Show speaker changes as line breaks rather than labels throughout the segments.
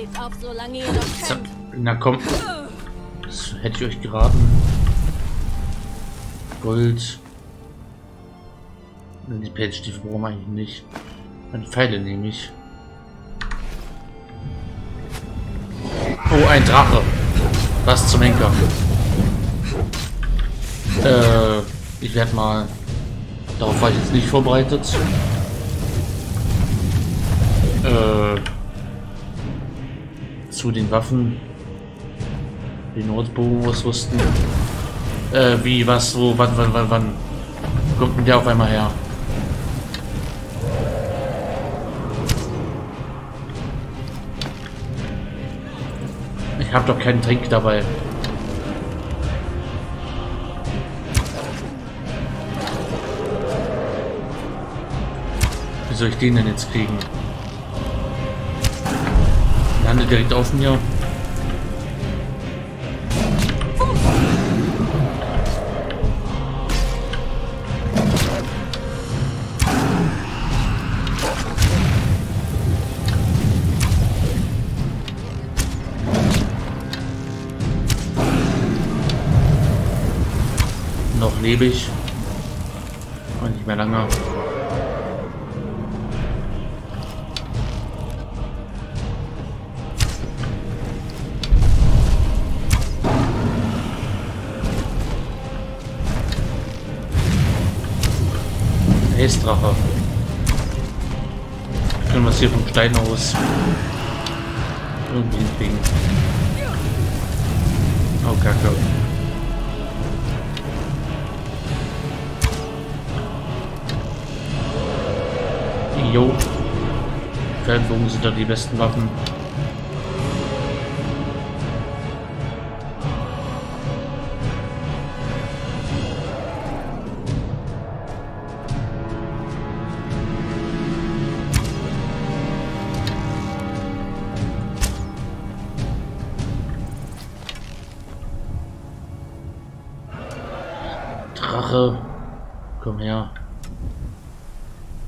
Gebt auf, solange ihr noch könnt.
Na komm. Das hätte ich euch geraten. Gold. Die Pelzstiefel brauchen wir eigentlich nicht. Dann Pfeile nehme ich. Oh, ein Drache. Was zum Henker. Äh, ich werde mal... Darauf war ich jetzt nicht vorbereitet. Äh, zu den Waffen. Die Notbogen ausrüsten. Äh, wie, was, wo, wann, wann, wann, wann? Kommt denn der auf einmal her? Ich habe doch keinen Trink dabei. Wie soll ich den denn jetzt kriegen? Landet direkt auf mir. Noch lebe ich. Stein aus irgendwie hinkriegen. Oh, Kacke. Jo. Fernbogen sind da die besten Waffen.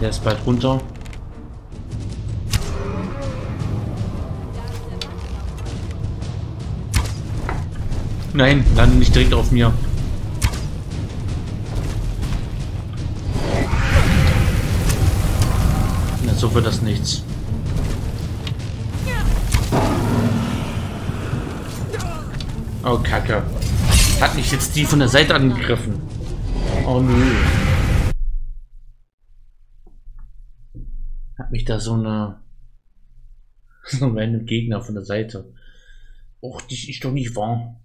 Der ist bald runter. Nein, lande nicht direkt auf mir. Na, so wird das nichts. Oh, Kacke. Hat mich jetzt die von der Seite angegriffen. Oh, nö. Hat da so eine... So ein random Gegner von der Seite. Och, das ist doch nicht wahr.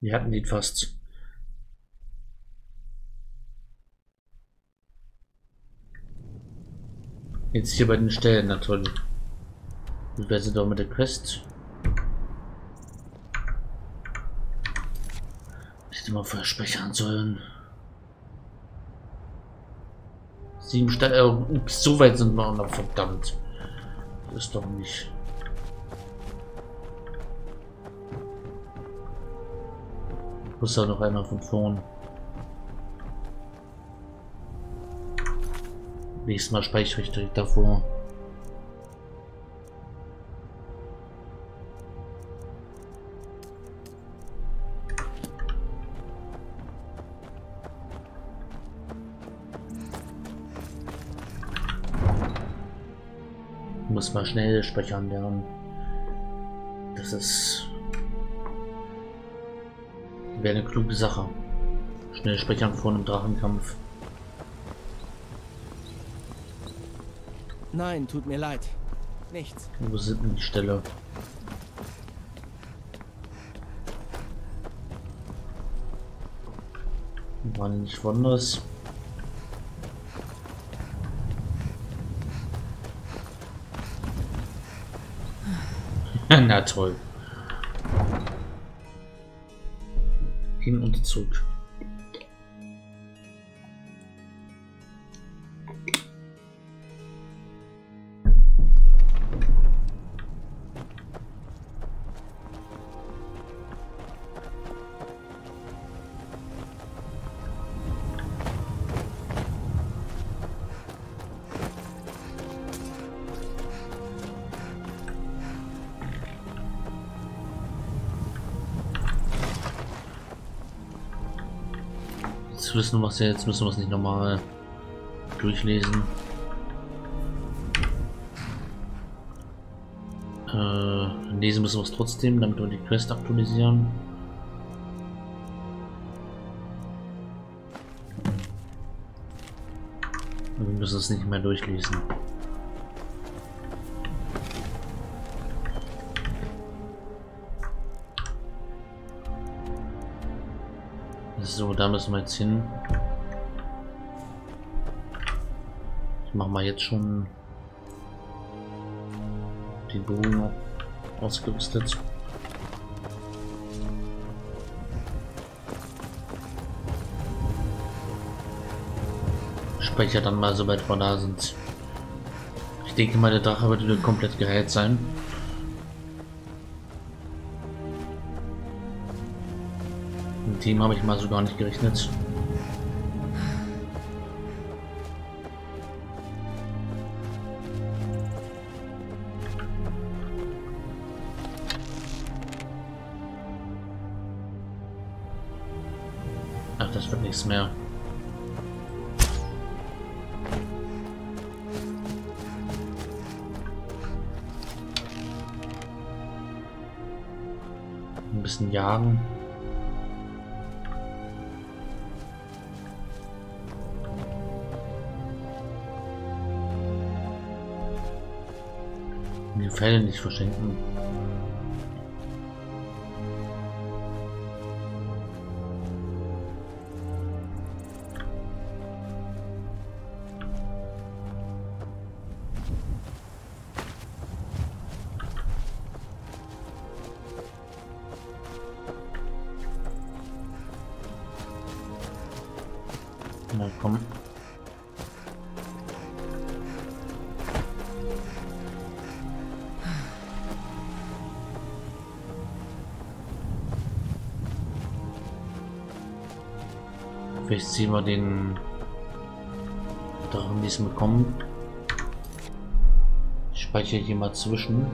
Wir hatten den fast. Jetzt hier bei den Stellen natürlich. Wie wäre sie doch mit der Quest? Ich hätte mal vorher speichern sollen. Sieben Stellen. Äh, ups, so weit sind wir noch, verdammt. Das ist doch nicht. Muss da noch einmal von vorn. Nächstes Mal speichere ich direkt davor. Muss mal schnell speichern lernen. Das ist wäre eine kluge Sache. Schnell speichern vor einem Drachenkampf.
Nein, tut mir leid. Nichts.
Wo sind denn die Stelle? War nicht woanders. Na toll. Hin und zurück. Jetzt wissen wir es jetzt, müssen wir es nicht nochmal durchlesen. Äh, lesen müssen wir es trotzdem, damit wir die Quest aktualisieren. Wir müssen es nicht mehr durchlesen. So, da müssen wir jetzt hin. Ich mache mal jetzt schon die Bogen ausgerüstet. Speicher dann mal, sobald wir da sind. Ich denke mal, der Drache wird wieder komplett geheilt sein. Mit habe ich mal so gar nicht gerechnet. Nicht verschenken. Na komm. Vielleicht ziehen wir den Drachen diesmal kommen. Ich speichere hier mal zwischen.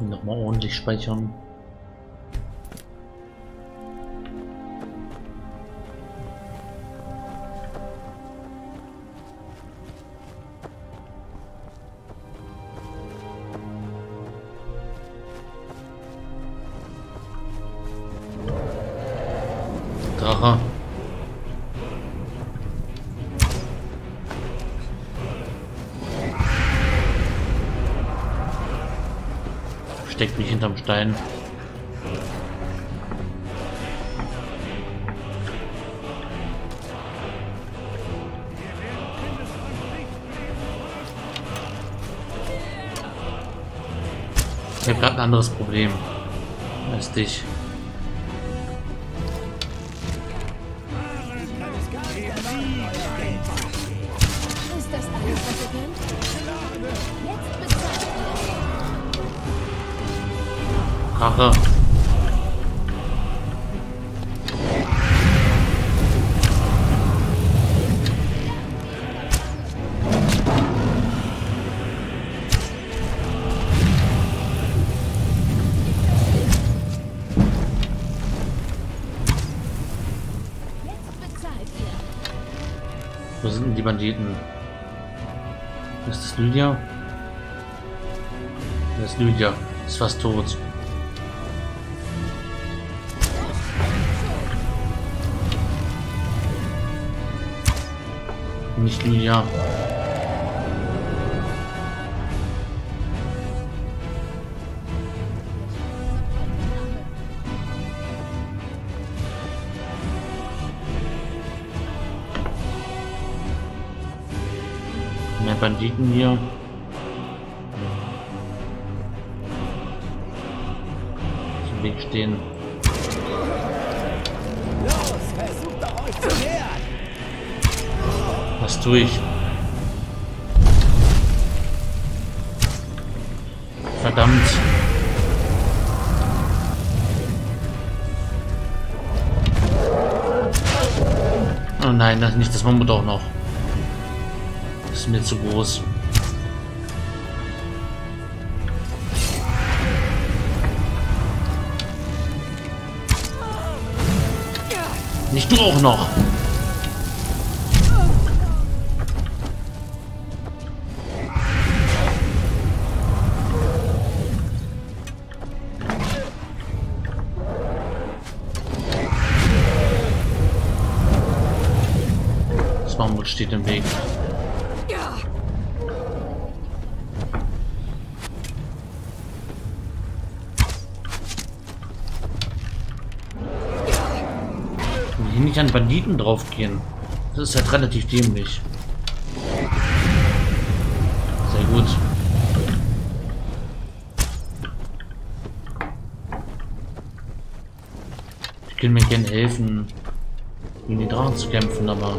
Nochmal ordentlich speichern. Drache. Steckt mich hinterm Stein. Ich habe gerade ein anderes Problem als dich. Wo sind denn die Banditen? Ist das Lydia? Das ist Lydia. Ist fast tot. Nicht Lydia. Banditen hier. Im Weg stehen.
Doch!
Was tue ich? Verdammt. Oh nein, das nicht das Mammut auch noch. Mir zu groß. Nicht du auch noch. Steht im Weg. Nicht an Banditen draufgehen. Das ist halt relativ dämlich. Sehr gut. Ich könnte mir gerne helfen, gegen die Drachen zu kämpfen, aber...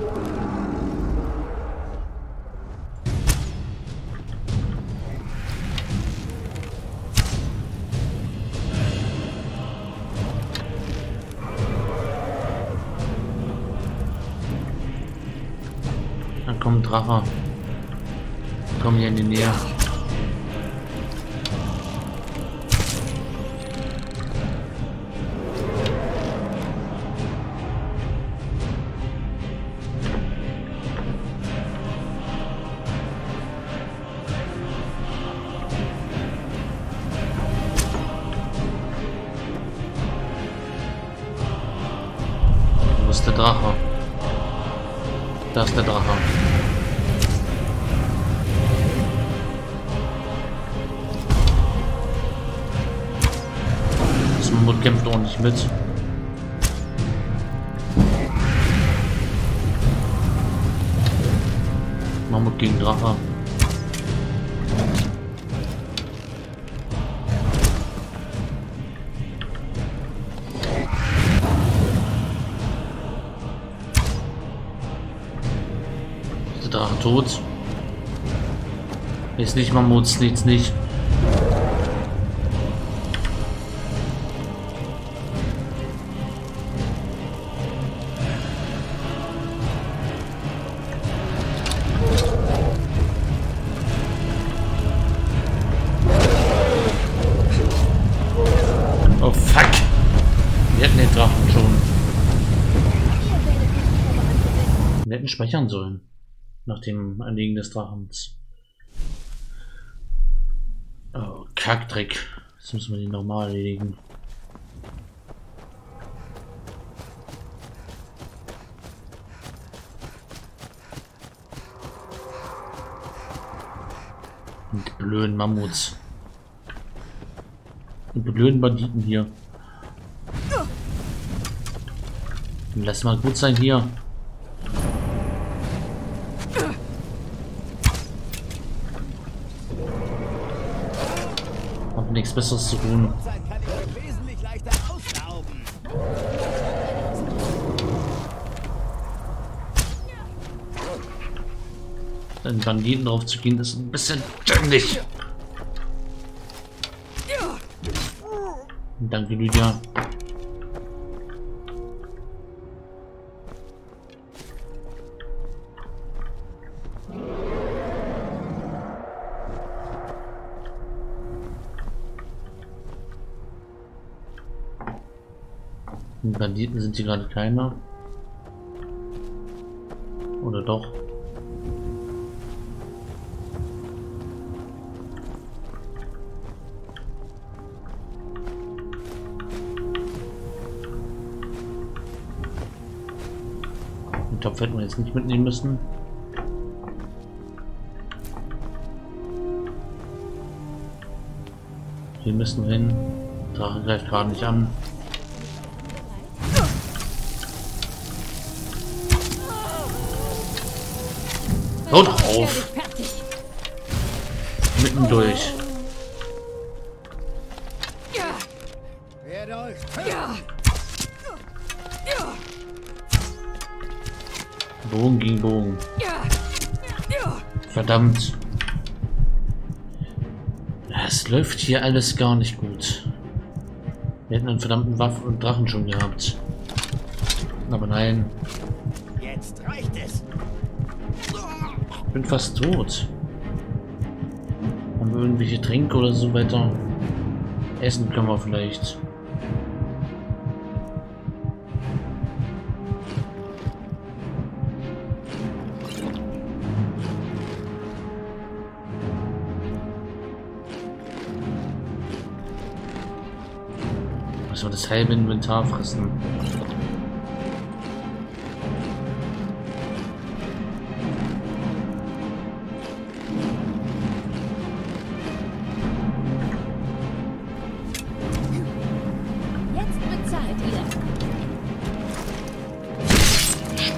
Dann kommt Drache. Komm hier in die Nähe. Ist nicht Mammuts, nichts nicht. Oh fuck! Wir hätten den Drachen schon. Wir hätten speichern sollen. Nach dem Anliegen des Drachens. Oh, Kackdreck. Jetzt müssen wir den nochmal erledigen. Die blöden Mammuts. Die blöden Banditen hier. Lass mal gut sein hier. Nichts besseres zu tun. Den Banditen drauf zu gehen, ist ein bisschen dämlich. Danke, Lydia. Banditen sind hier gerade keiner. Oder doch? Den Topf hätten wir jetzt nicht mitnehmen müssen. Hier müssen wir hin. Drache greift gerade nicht an. Hau doch auf! Ihn durch. Bogen gegen Bogen. Verdammt. Es läuft hier alles gar nicht gut. Wir hätten einen verdammten Waffen und Drachen schon gehabt. Aber nein, bin fast tot. Haben wir irgendwelche Tränke oder so weiter? Essen können wir vielleicht. Wir das halbe Inventar fressen?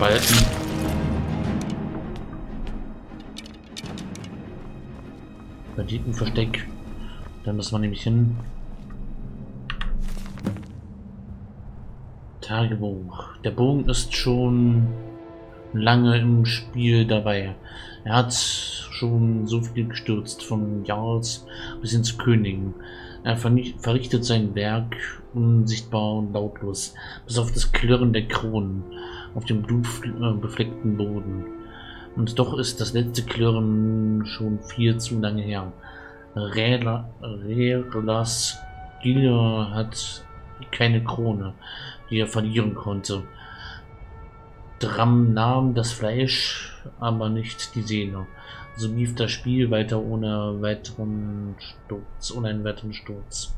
Spalten. Banditenversteck. Da müssen wir nämlich hin. Tagebuch. Der Bogen ist schon lange im Spiel dabei. Er hat schon so viel gestürzt, von Jarls bis hin zu Königen. Er verrichtet sein Werk unsichtbar und lautlos, bis auf das Klirren der Kronen auf dem blutbefleckten Boden. Und doch ist das letzte Klirren schon viel zu lange her. Rela- Relas Gilde hat keine Krone, die er verlieren konnte. Dram nahm das Fleisch, aber nicht die Seele. So lief das Spiel weiter ohne weiteren Sturz, ohne einen weiteren Sturz.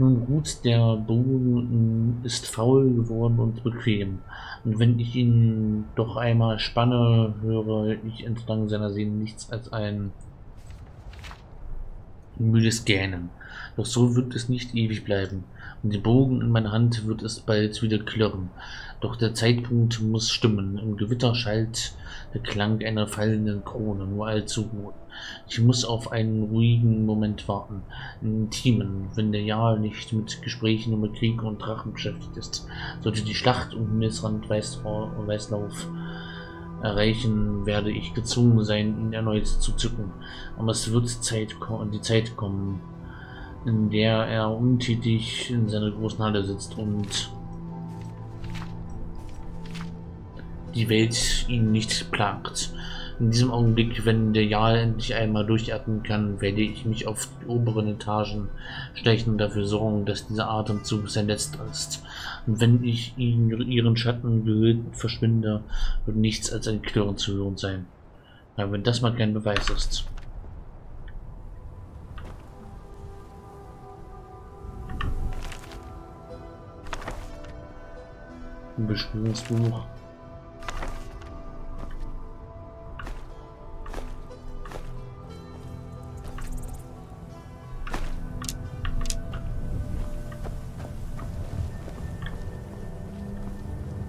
Nun gut, der Bogen ist faul geworden und bequem. Und wenn ich ihn doch einmal spanne, höre ich entlang seiner Sehne nichts als ein müdes Gähnen. Doch so wird es nicht ewig bleiben. Den Bogen in meiner Hand wird es bald wieder klirren. Doch der Zeitpunkt muss stimmen. Im Gewitter schallt der Klang einer fallenden Krone nur allzu gut. Ich muss auf einen ruhigen Moment warten. Einen intimen, wenn der Jahr nicht mit Gesprächen über Krieg und Drachen beschäftigt ist. Sollte die Schlacht um Himmelsrand Weiß Weißlauf erreichen, werde ich gezwungen sein, ihn erneut zu zücken. Aber es wird Zeit die Zeit kommen, in der er untätig in seiner großen Halle sitzt und die Welt ihn nicht plagt. In diesem Augenblick, wenn der Jarl endlich einmal durchatmen kann, werde ich mich auf die oberen Etagen stechen und dafür sorgen, dass dieser Atemzug sein letzter ist. Und wenn ich in ihren Schatten gehüllt verschwinde, wird nichts als ein Klirren zu hören sein. Aber wenn das mal kein Beweis ist. Ein Beschwörungsbuch.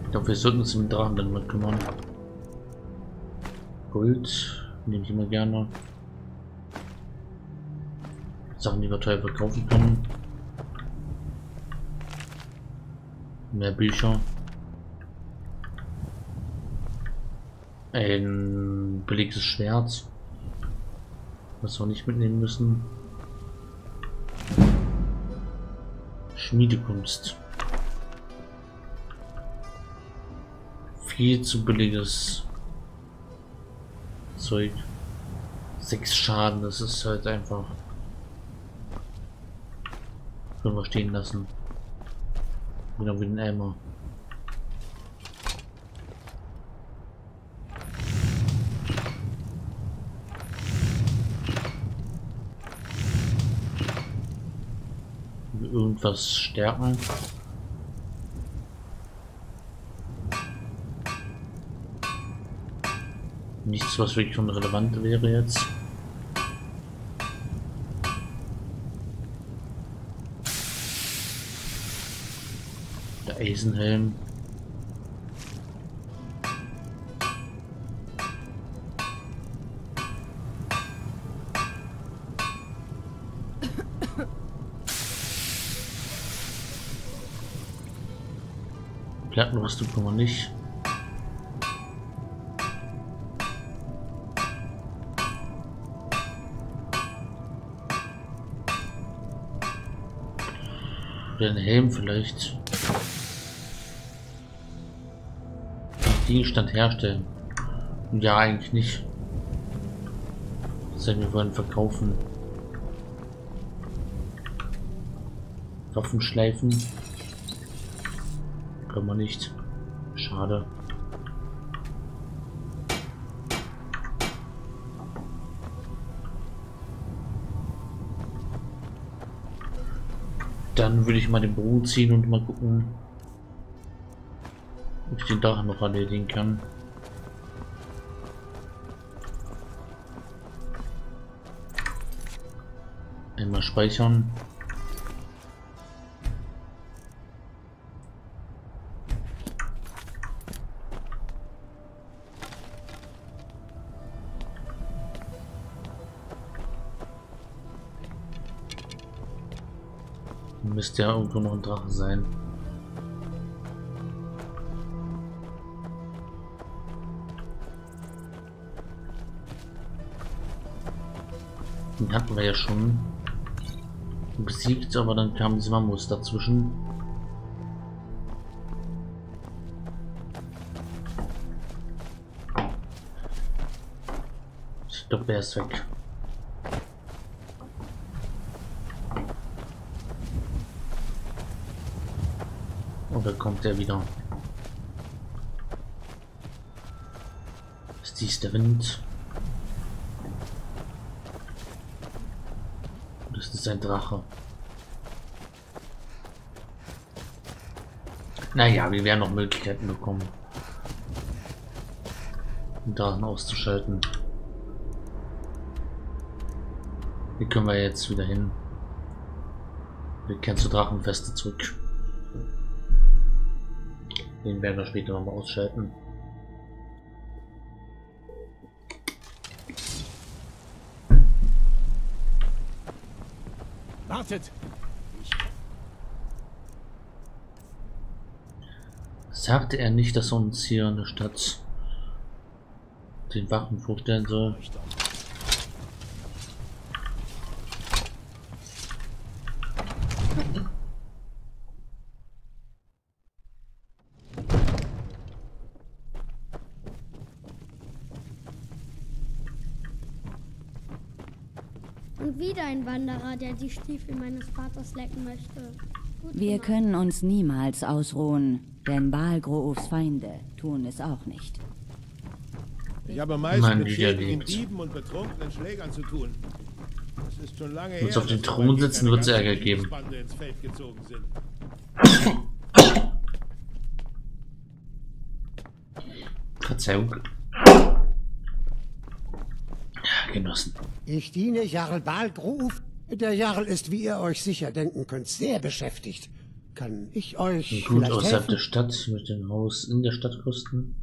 Ich glaube, wir sollten uns den Drachen dann mal kümmern. Gold nehme ich immer gerne. Sachen, die wir teuer verkaufen können. Mehr Bücher. Ein belegtes Schwert. Was wir nicht mitnehmen müssen. Schmiedekunst. Viel zu billiges Zeug. Sechs Schaden, das ist halt einfach. Können wir stehen lassen. Genau wie den Eimer. Irgendwas stärken. Nichts, was wirklich von relevant wäre jetzt. Der Eisenhelm. Plattenrüstung können wir nicht. Den Helm vielleicht. Gegenstand herstellen. Ja, eigentlich nicht. Sagen wir wollen verkaufen. Waffen schleifen. Können wir nicht. Schade. Dann würde ich mal den Bogen ziehen und mal gucken, ob ich den Dach noch erledigen kann. Einmal speichern. Müsste ja irgendwo noch ein Drache sein. Den hatten wir ja schon besiegt, aber dann kam diese Mammus dazwischen. Ich glaube, er ist weg. Oder kommt er wieder? Ist dies der Wind? Das ist ein Drache. Naja, wir werden noch Möglichkeiten bekommen, den Drachen auszuschalten. Wie können wir jetzt wieder hin? Wir kehren zu Drachenfeste zurück. Den werden wir später noch mal ausschalten.
Wartet!
Sagte er nicht, dass er uns hier in der Stadt den Wachen vorstellen soll?
Und wieder ein Wanderer, der die Stiefel meines Vaters lecken möchte. Gut
Wir
gemacht.
können uns niemals ausruhen, denn Balgroofs Feinde tun es auch nicht.
Ich habe meist
Mann,
mit
lebt.
Dieben und betrunkenen Schlägern zu tun. Es ist schon lange her,
auf den Thron sitzen, wird's
ganze
Ärger geben.
Diebesbande ins Feld gezogen sind.
Verzeihung. Genossen.
Ich diene Jarl Balgruf. Der Jarl ist, wie ihr euch sicher denken könnt, sehr beschäftigt. Kann ich euch
Gut außerhalb
helfen?
der Stadt mit dem Haus in der Stadt kosten.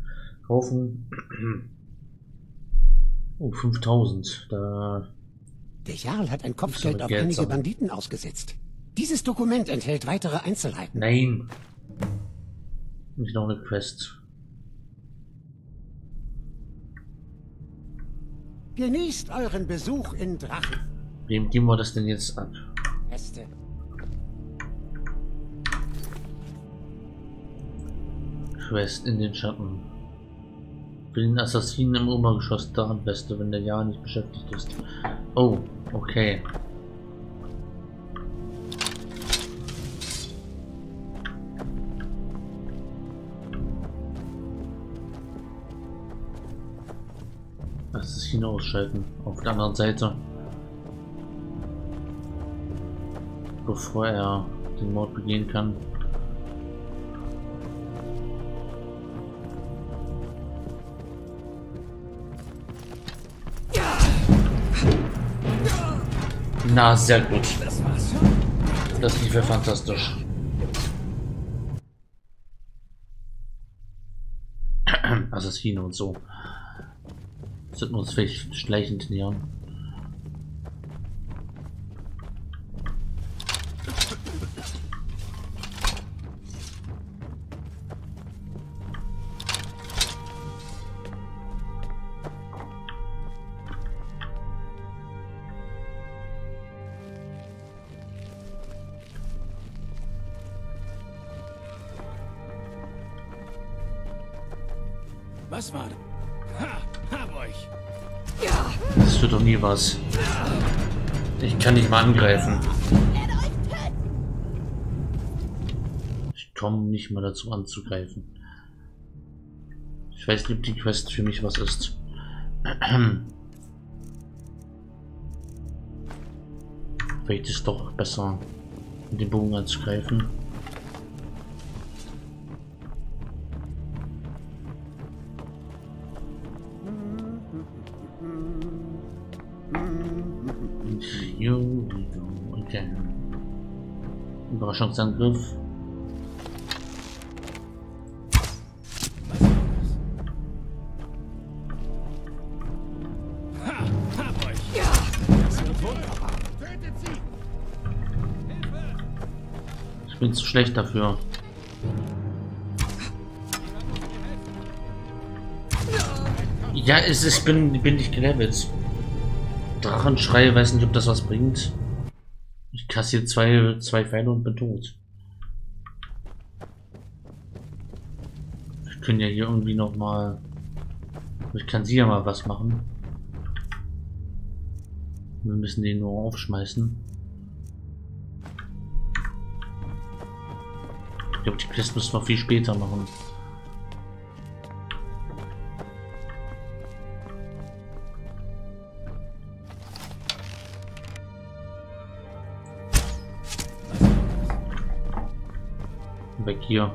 Kaufen. Oh, 5000. Da.
Der Jarl hat ein Kopfgeld auf
Geld
einige
sammeln.
Banditen ausgesetzt. Dieses Dokument enthält weitere Einzelheiten.
Nein. Nicht noch eine Quest.
Genießt euren Besuch in Drachen.
Wem geben wir das denn jetzt ab?
Äste.
Quest in den Schatten. Für den Assassinen im Obergeschoss daran beste, wenn der Jahr nicht beschäftigt ist. Oh, okay. Assassinen ausschalten. Auf der anderen Seite. Bevor er den Mord begehen kann. Na, sehr gut. Das lief ja fantastisch. Assassine und so. Sollten uns vielleicht schleichend nähern.
Was.
Ich kann nicht mal angreifen. Ich komme nicht mal dazu anzugreifen. Ich weiß nicht, ob die Quest für mich was ist. Vielleicht ist es doch besser, dem Bogen anzugreifen.
Tötet sie.
Ich bin zu schlecht dafür. Ja, es ist, ich bin, bin nicht gelevelt. Drachenschrei, weiß nicht, ob das was bringt. Ich kassiere zwei, zwei Pfeile und bin tot. Wir können ja hier irgendwie noch mal. Ich kann sie ja mal was machen. Wir müssen den nur aufschmeißen. Ich glaube, die Quest müssen wir viel später machen. Weg hier.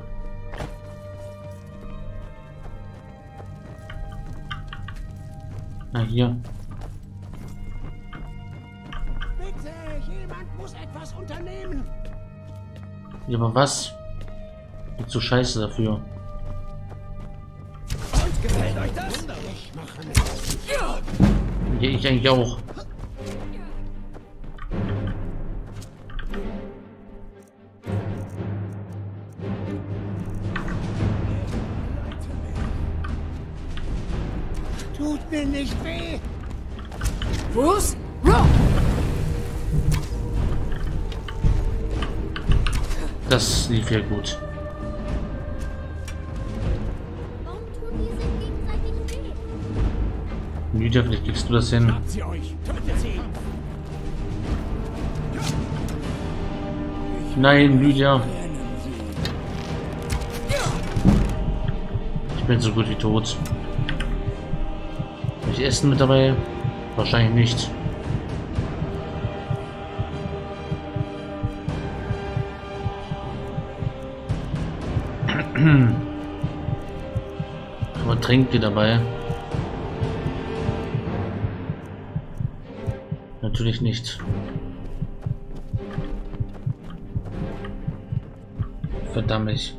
Na hier.
Bitte, jemand muss etwas unternehmen.
Ja, aber was? Bin zu scheiße dafür.
Und gefällt euch das?
Ich mache.
Ja, ich eigentlich auch.
Nicht weh.
Bruce? Rock!
Das lief ja gut. Lydia, vielleicht kriegst du das hin. Nein, Lydia. Ich bin so gut wie tot. Ich Essen mit dabei? Wahrscheinlich nicht. Aber Tränke dabei? Natürlich nicht. Verdammt.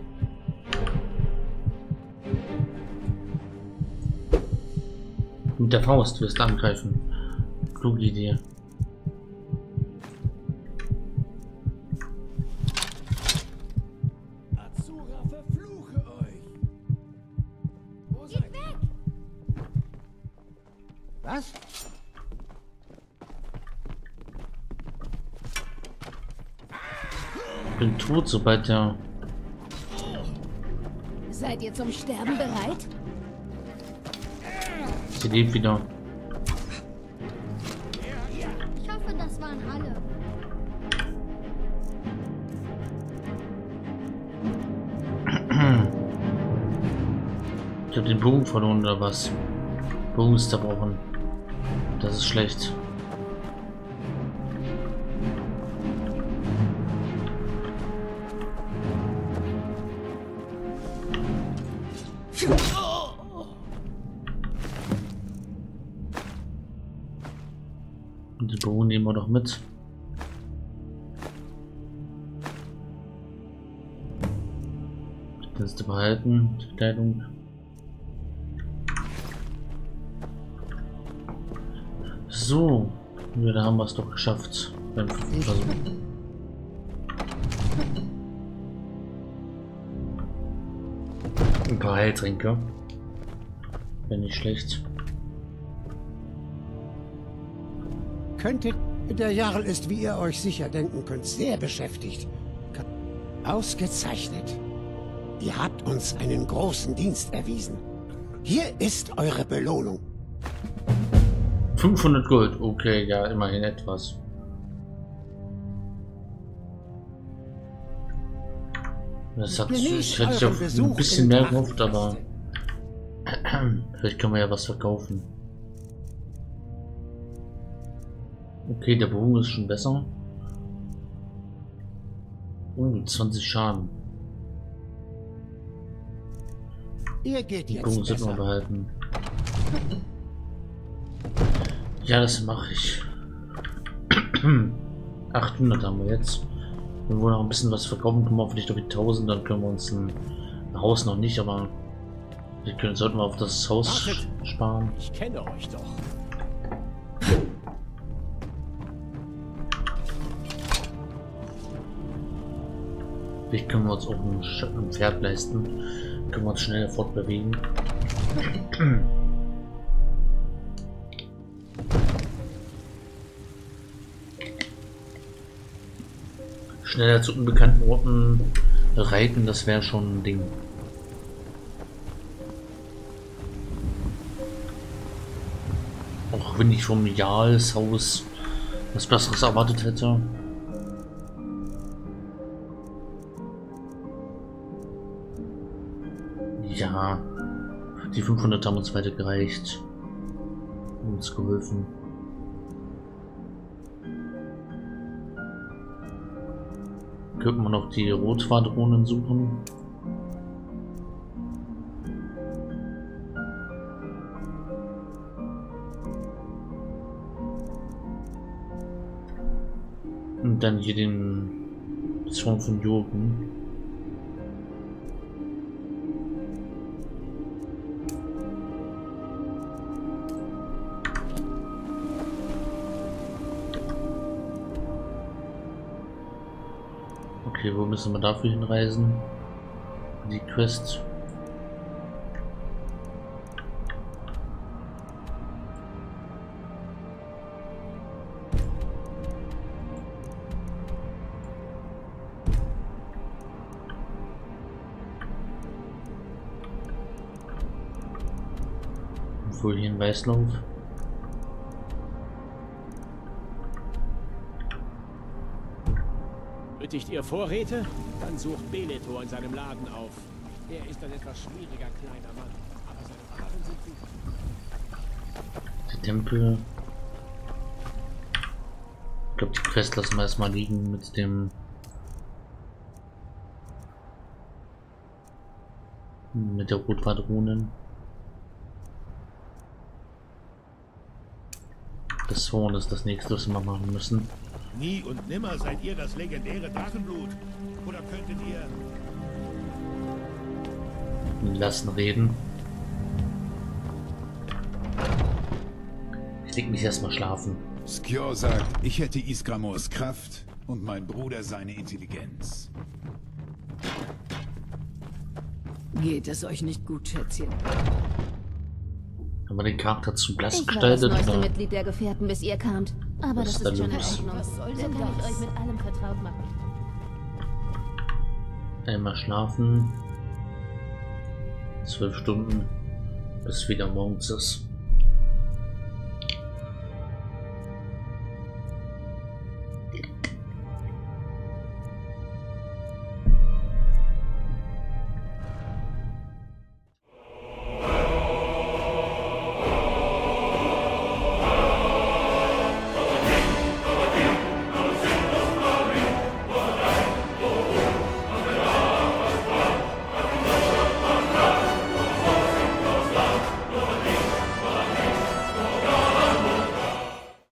Mit der Faust wirst du angreifen. Kluge Idee.
Azura, verfluche euch. Wo seid ihr?
Was?
Ich bin tot, sobald der...
Seid ihr zum Sterben bereit?
Sie lebt wieder.
Ich hoffe, das waren alle.
Ich habe den Bogen verloren oder was? Bogen ist zerbrochen. Das ist schlecht. Mit. Die du behalten, die Kleidung. So, ja, da haben wir es doch geschafft. Beim fünften Versuch. Ein paar Heiltränke. Wäre nicht schlecht.
Könntet. Der Jarl ist, wie ihr euch sicher denken könnt, sehr beschäftigt. Ausgezeichnet. Ihr habt uns einen großen Dienst erwiesen. Hier ist eure Belohnung.
500 Gold, okay, ja, immerhin etwas. Das hat, ich hätte sich
euren
auf ein bisschen mehr gehofft, aber vielleicht können wir ja was verkaufen. Okay, der Bogen ist schon besser. Oh, 20 Schaden.
Ihr geht
Die Bogen
jetzt
sollten wir
besser.
behalten. Ja, das mache ich. 800 haben wir jetzt. Wenn wir noch ein bisschen was verkaufen, kommen wir vielleicht auf die 1000, dann können wir uns ein, ein Haus noch nicht, aber wir können, sollten wir auf das Haus
Wartet.
sparen.
Ich kenne euch doch.
Vielleicht können wir uns auch ein, Pferd leisten. Können wir uns schneller fortbewegen. Schneller zu unbekannten Orten reiten, das wäre schon ein Ding. Auch wenn ich vom Jarlshaus was Besseres erwartet hätte. 500 haben uns weiter gereicht. Uns geholfen. Könnten wir noch die Rotquadronen suchen? Und dann hier den Zorn von Jürgen. Okay, wo müssen wir dafür hinreisen? Die Quest. In Weißlauf.
Benötigt ihr Vorräte? Dann sucht Beletor in seinem Laden auf. Er ist ein etwas schwieriger kleiner Mann, aber seine Waren sind gut.
Der Tempel. Ich glaube, die Quest lassen wir erstmal liegen mit dem. mit der Rotquadronen. Das Horn ist das nächste, was wir machen müssen.
Nie und nimmer seid ihr das legendäre Drachenblut. Oder könntet ihr...
Lassen reden. Ich leg mich erstmal schlafen.
Skjor sagt, ich hätte Isgramors Kraft und mein Bruder seine Intelligenz.
Geht es euch nicht gut, Schätzchen?
Haben wir den Charakter zu blass
Ich war das
gestaltet?
neueste
Oder?
Mitglied der Gefährten, bis ihr kamt. Aber
Was
das ist schon in
los?
Ordnung.
Was soll
So
denn
kann ich
das?
euch mit allem vertraut machen.
Einmal schlafen. Zwölf Stunden, bis wieder morgens ist.